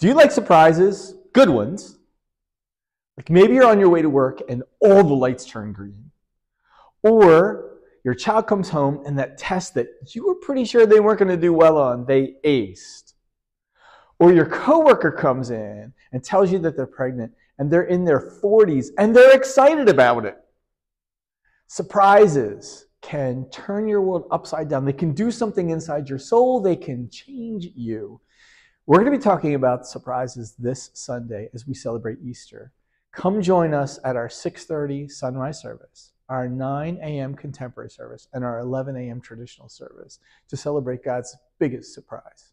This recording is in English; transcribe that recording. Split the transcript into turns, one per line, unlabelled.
Do you like surprises? Good ones. Like maybe you're on your way to work and all the lights turn green. Or your child comes home and that test that you were pretty sure they weren't going to do well on, they aced. Or your coworker comes in and tells you that they're pregnant and they're in their 40s and they're excited about it. Surprises can turn your world upside down. They can do something inside your soul. They can change you. We're going to be talking about surprises this Sunday as we celebrate Easter. Come join us at our 6:30 sunrise service, our 9 a.m. contemporary service, and our 11 a.m. traditional service to celebrate God's biggest surprise.